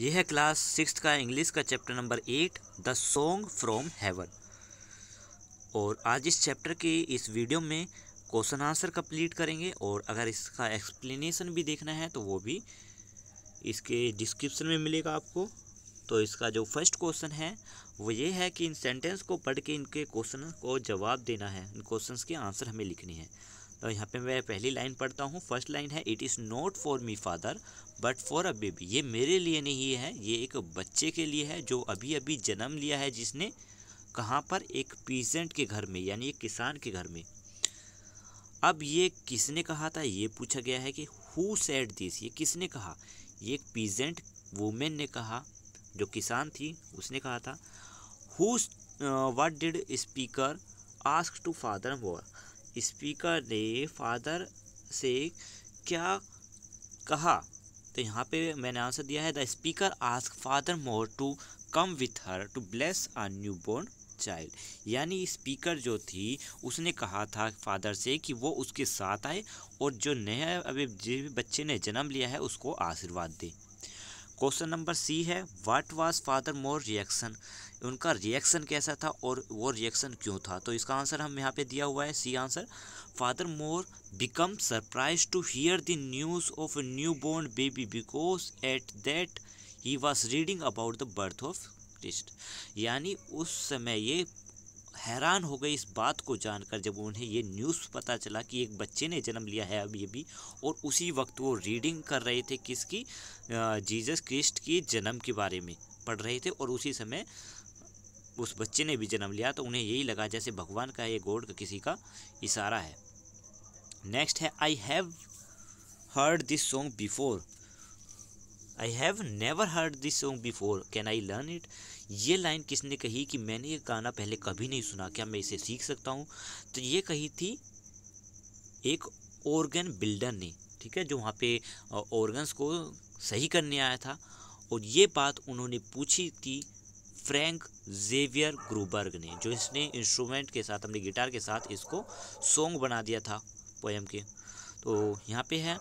ये है class six का इंग्लिश का chapter number eight, the song from heaven. और आज इस चैप्टर के इस वीडियो में क्वेश्चन आंसर कंप्लीट करेंगे, और अगर इसका एक्सप्लेनेशन भी देखना है तो वो भी इसके डिस्क्रिप्शन में मिलेगा आपको। तो इसका जो फ़र्स्ट क्वेश्चन है, वो ये है कि इन सेंटेंस को पढ़ के इनके क्वेश्चन को जवाब देना है। इन क्वेश्चंस के आंसर हमें लिखनी है। तो यहाँ पे मैं पहली लाइन पढ़ता हूँ। फ़र्स्ट लाइन है it is not for me father but for a baby ये मेरे लिए नहीं है, ये एक बच्चे के लिए है, जो अभी अभी जन्म लिया है, जिसने कहाँ पर? एक पीजेंट के घर में, यानी एक किसान के घर में। अब ये किसने कहा था? ये पूछा गया है कि हु सेड दिस ये किसने कहा? ये एक पीजेंट वुमेन ने कहा, जो किसान थी, उसने कहा था। Who what did speaker ask to father Mohr speaker ने फादर से क्या कहा? तो यहाँ पे मैंने आंसर दिया है, the speaker ask father Mohr to come with her to bless a new born child. यानी स्पीकर जो थी, उसने कहा था फादर से कि वो उसके साथ आए और जो नया अभी जिस बच्चे ने जन्म लिया है, उसको आशीर्वाद दे। क्वेश्चन नंबर सी है what was father Mohr reaction उनका रिएक्शन कैसा था और वो रिएक्शन क्यों था? तो इसका आंसर हम यहाँ पे दिया हुआ है C answer father Mohr become surprise to hear the news of new born baby because at that he was reading about the birth of Christ यानी उस समय ये हैरान हो गई इस बात को जानकर जब उन्हें ये न्यूज़ पता चला कि एक बच्चे ने जन्म लिया है अभी अभी और उसी वक्त वो रीडिंग कर रहे थे किसकी? जीसस क्रिस्ट की जन्म के बारे में पढ़ रहे थे और उसी समय उस बच्चे ने भी जन्म लिया तो उन्हें यही लगा जैसे भगवान का ये गॉड का किसी का इशारा है। नेक्स्ट है I have heard this song before I have never heard this song before can I learn it ये लाइन किसने कही कि मैंने ये गाना पहले कभी नहीं सुना? क्या मैं इसे सीख सकता हूँ? तो ये कही थी एक ऑर्गन बिल्डर ने, ठीक है, जो वहाँ पे ऑर्गन्स को सही करने आया था। और ये बात उन्होंने पूछी थी फ्रैंक जेवियर ग्रूबर्ग ने, जो इसने इंस्ट्रूमेंट के साथ, अपने गिटार के साथ इसको सॉन्ग बना दिया था पोएम के। तो यहाँ पे है।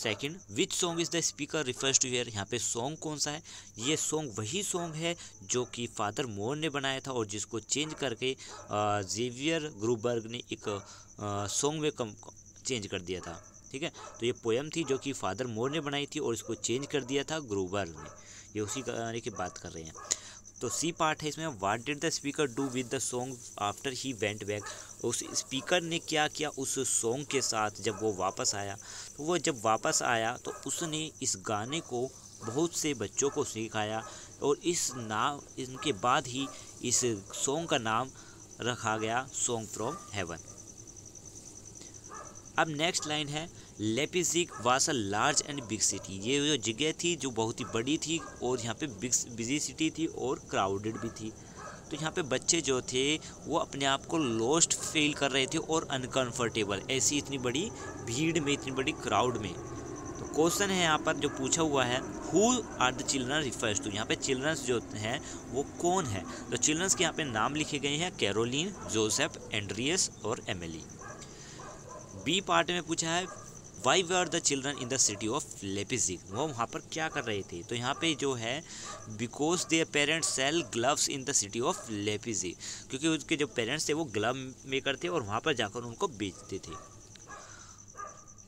Second which song is the speaker refers to here यहाँ पे सॉन्ग कौन सा है? ये सॉन्ग वही सॉन्ग है जो कि फादर मोर ने बनाया था और जिसको चेंज करके जेवियर ग्रूबर्ग ने एक सॉन्ग में कम चेंज कर दिया था। ठीक है? तो ये पोएम थी जो कि फादर मोर ने बनाई थी और इसको चेंज कर दिया था ग्रूबर्ग ने। ये उसी गाने की बात कर रहे हैं। तो सी पार्ट है इसमें what did the speaker do with the song after he went back उस स्पीकर ने क्या किया उस सॉन्ग के साथ जब वो वापस आया? तो वो जब वापस आया तो उसने इस गाने को बहुत से बच्चों को सिखाया और इस नाम, इनके बाद ही इस सॉन्ग का नाम रखा गया सॉन्ग फ्रॉम हेवन अब नेक्स्ट लाइन है Leipzig was a large and big city ये जो जगह थी जो बहुत ही बड़ी थी और यहाँ पे बिग बिज़ी सिटी थी और क्राउडेड भी थी। तो यहाँ पे बच्चे जो थे, वो अपने आप को लॉस्ट फील कर रहे थे और अनकंफर्टेबल ऐसी इतनी बड़ी भीड़ में, इतनी बड़ी क्राउड में। तो क्वेश्चन है यहाँ पर जो पूछा हुआ है who are the children refers to यहाँ पे चिल्ड्रंस जो हैं, वो कौन है? तो चिल्ड्रंस के यहाँ पे नाम लिखे गए हैं कैरोलिन जोसेफ एंड्रियस और एमिली बी पार्ट में पूछा है why were the children in the city of Leipzig वो वहाँ पर क्या कर रहे थे? तो यहाँ पे जो है because they parents sell gloves in the city of Leipzig क्योंकि उसके जो पेरेंट्स थे, वो ग्लव मेकर थे और वहाँ पर जाकर उनको बेचते थे।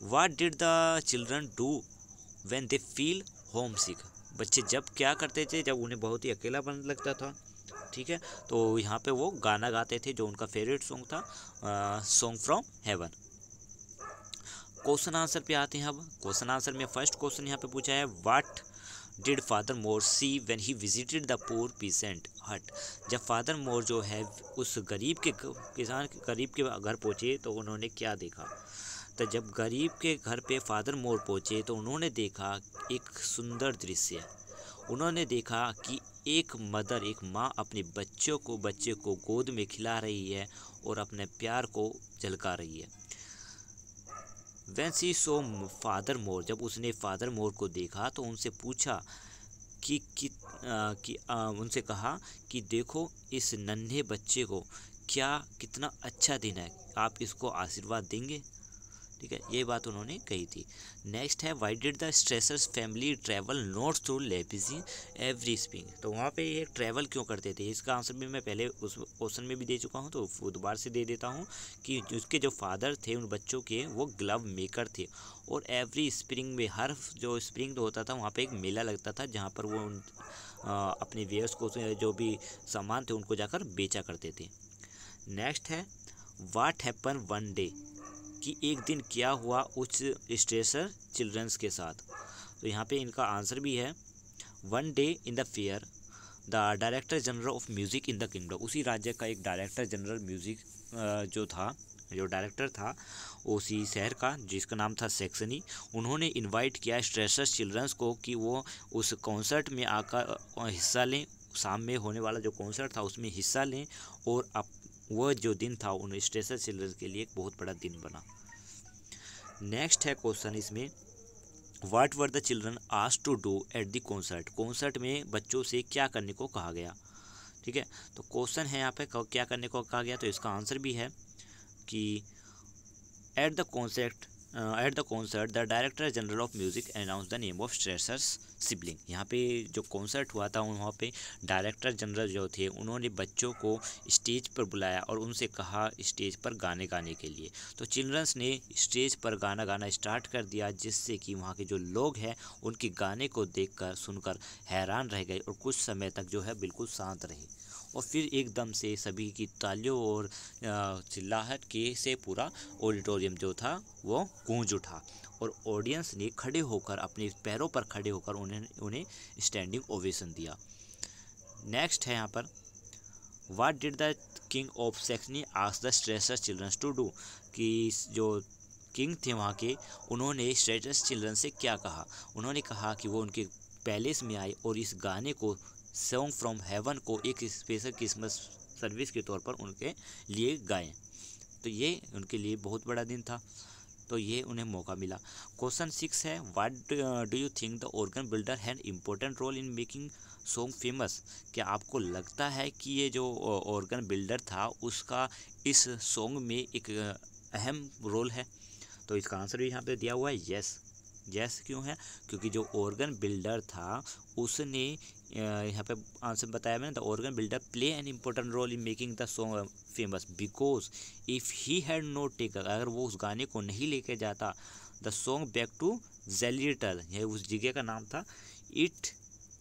What did the children do when they feel homesick बच्चे जब क्या करते थे, जब उन्हें बहुत ही अकेलापन लगता था, ठीक है? तो यहाँ पे वो गाना गाते थे जो उनका फेवरेट सॉन्ग था song from heaven question answer पे आते हैं अब। क्वेश्चन आंसर में फ़र्स्ट क्वेश्चन यहाँ पे पूछा है what did father Mohr see when he visited the poor peasant hut जब फादर मोर जो है, उस गरीब के किसान के, गरीब के घर पहुँचे तो उन्होंने क्या देखा? तो जब गरीब के घर पे फादर मोर पहुँचे तो उन्होंने देखा एक सुंदर दृश्य। उन्होंने देखा कि एक मदर, एक माँ अपने बच्चों को, बच्चे को गोद में खिला रही है और अपने प्यार को झलका रही है। वैन सी सो फादर मोर जब उसने फादर मोर को देखा तो उनसे पूछा कि कि, आ, कि आ, उनसे कहा कि देखो इस नन्हे बच्चे को क्या कितना अच्छा दिन है आप इसको आशीर्वाद देंगे? ठीक है, ये बात उन्होंने कही थी। नेक्स्ट है why did the Strassers family travel not to Leipzig every spring तो वहाँ पे ये ट्रैवल क्यों करते थे? इसका आंसर भी मैं पहले उस क्वेश्चन में भी दे चुका हूँ तो दोबारा से दे देता हूँ कि उसके जो फादर थे, उन बच्चों के वो ग्लव मेकर थे। और एवरी स्प्रिंग में, हर जो स्प्रिंग होता था, वहाँ पे एक मेला लगता था, जहाँ पर वो उन अपने वेयर्स को जो भी सामान थे, उनको जाकर बेचा करते थे। नेक्स्ट है वाट हैपन वन डे कि एक दिन क्या हुआ उस स्ट्रेसर चिल्ड्रंस के साथ। तो यहाँ पे इनका आंसर भी है one day in the fair the director general of music in the kingdom उसी राज्य का एक डायरेक्टर जनरल म्यूज़िक जो था, जो डायरेक्टर था, उसी शहर का, जिसका नाम था सेक्सनी उन्होंने इनवाइट किया स्ट्रेसर चिल्ड्रंस को कि वो उस कॉन्सर्ट में आकर हिस्सा लें। शाम में होने वाला जो कॉन्सर्ट था, उसमें हिस्सा लें और अप वह जो दिन था उन स्टेशन चिल्ड्रन के लिए एक बहुत बड़ा दिन बना। नेक्स्ट है क्वेश्चन इसमें what were the children asked to do at the concert concert में बच्चों से क्या करने को कहा गया? ठीक है? तो क्वेश्चन है यहाँ पे, क्या करने को कहा गया? तो इसका आंसर भी है कि at the concert at the concert the director general of music announce the name of Strassers sibling यहाँ पे जो कॉन्सर्ट हुआ था, वहाँ पे डायरेक्टर जनरल जो थे, उन्होंने बच्चों को स्टेज पर बुलाया और उनसे कहा स्टेज पर गाने गाने के लिए। तो चिल्ड्रंस ने स्टेज पर गाना गाना स्टार्ट कर दिया, जिससे कि वहाँ के जो लोग हैं, उनके गाने को देखकर, सुनकर हैरान रह गए और कुछ समय तक जो है बिल्कुल शांत रहे। और फिर एकदम से सभी की तालियों और चिल्लाहट के से पूरा ऑडिटोरियम जो था, वो गूंज उठा। और ऑडियंस ने खड़े होकर, अपने पैरों पर खड़े होकर उन्हें उन्हें स्टैंडिंग ओवेशन दिया। नेक्स्ट है यहाँ पर। What did the king of Saxony ask the Strasser childrens to do कि जो किंग थे वहाँ के, उन्होंने स्ट्रेटस चिल्ड्रन से क्या कहा? उन्होंने कहा कि वो उनके पैलेस में आए और इस गाने को सॉन्ग फ्रॉम हेवन को एक स्पेशल क्रिसमस सर्विस के तौर पर उनके लिए गाएँ। तो ये उनके लिए बहुत बड़ा दिन था। तो ये उन्हें मौका मिला। क्वेश्चन सिक्स है what do you think the organ builder had important role in making song famous क्या आपको लगता है कि ये जो ऑर्गन बिल्डर था, उसका इस सॉन्ग में एक अहम रोल है? तो इसका आंसर भी यहाँ पे दिया हुआ है यस यस क्यों है? क्योंकि जो ऑर्गन बिल्डर था, उसने यहाँ पे आंसर बताया मैंने the organ builder play an important role in making the song famous because if he had not take अगर वो उस गाने को नहीं लेके जाता the song back to Zillertal यह उस जगह का नाम था इट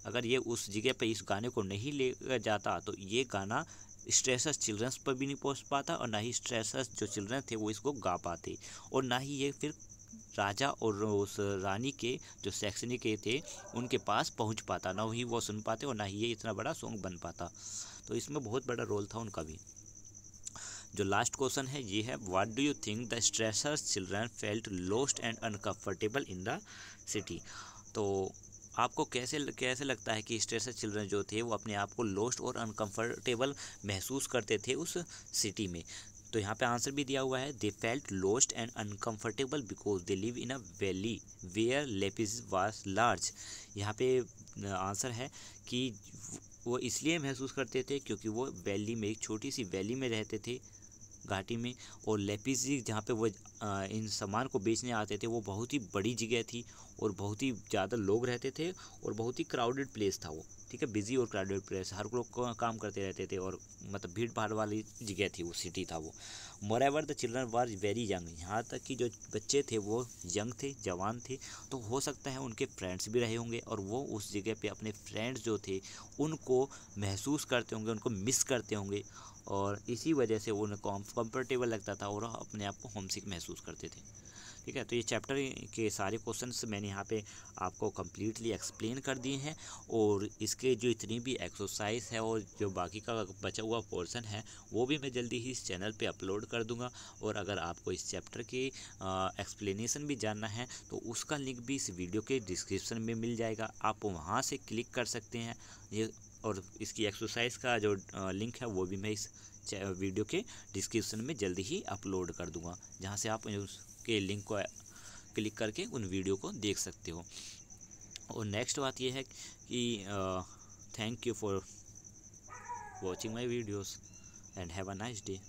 अगर ये उस जगह पे इस गाने को नहीं ले जाता तो ये गाना स्ट्रेसस चिल्ड्रंस पर भी नहीं पहुँच पाता और ना ही स्ट्रेसस जो चिल्ड्रन थे वो इसको गा पाते और ना ही ये फिर राजा और उस रानी के जो सेक्सनी के थे, उनके पास पहुँच पाता। ना ही वो सुन पाते और ना ही ये इतना बड़ा सॉन्ग बन पाता। तो इसमें बहुत बड़ा रोल था उनका भी। जो लास्ट क्वेश्चन है, ये है what do you think the Strassers children felt lost and uncomfortable in the city तो आपको कैसे कैसे लगता है कि स्ट्रेसर चिल्ड्रन जो थे, वो अपने आप को लोस्ट और अनकम्फर्टेबल महसूस करते थे उस सिटी में? तो यहाँ पे आंसर भी दिया हुआ है they felt lost and uncomfortable because they live in a valley where Leipzig was large यहाँ पे आंसर है कि वो इसलिए महसूस करते थे क्योंकि वो वैली में, एक छोटी सी वैली में रहते थे घाटी में और लेपिस जहाँ पे वो इन सामान को बेचने आते थे, वो बहुत ही बड़ी जगह थी और बहुत ही ज़्यादा लोग रहते थे और बहुत ही क्राउडेड प्लेस था वो, ठीक है? बिज़ी और क्राउडेड प्लेस हर लोग काम करते रहते थे और मतलब भीड़ भाड़ वाली जगह थी वो सिटी था वो। Moreover the children were very young यहाँ तक कि जो बच्चे थे वो यंग थे, जवान थे तो हो सकता है उनके फ्रेंड्स भी रहे होंगे और वो उस जगह पे अपने फ्रेंड्स जो थे, उनको महसूस करते होंगे, उनको मिस करते होंगे और इसी वजह से वो कंफर्टेबल लगता था और अपने आप को होमसिक महसूस करते थे। ठीक है? तो ये चैप्टर के सारे क्वेश्चंस मैंने यहाँ पे आपको कम्प्लीटली एक्सप्लेन कर दिए हैं और इसके जो इतनी भी एक्सरसाइज है और जो बाकी का बचा हुआ पोर्सन है, वो भी मैं जल्दी ही इस चैनल पे अपलोड कर दूँगा। और अगर आपको इस चैप्टर की एक्सप्लेनेशन भी जानना है तो उसका लिंक भी इस वीडियो के डिस्क्रिप्शन में मिल जाएगा। आप वहाँ से क्लिक कर सकते हैं। ये और इसकी एक्सरसाइज का जो लिंक है, वो भी मैं इस वीडियो के डिस्क्रिप्शन में जल्दी ही अपलोड कर दूँगा, जहाँ से आप उसके लिंक को क्लिक करके उन वीडियो को देख सकते हो। और नेक्स्ट बात यह है कि thank you for watching my videos and have a nice day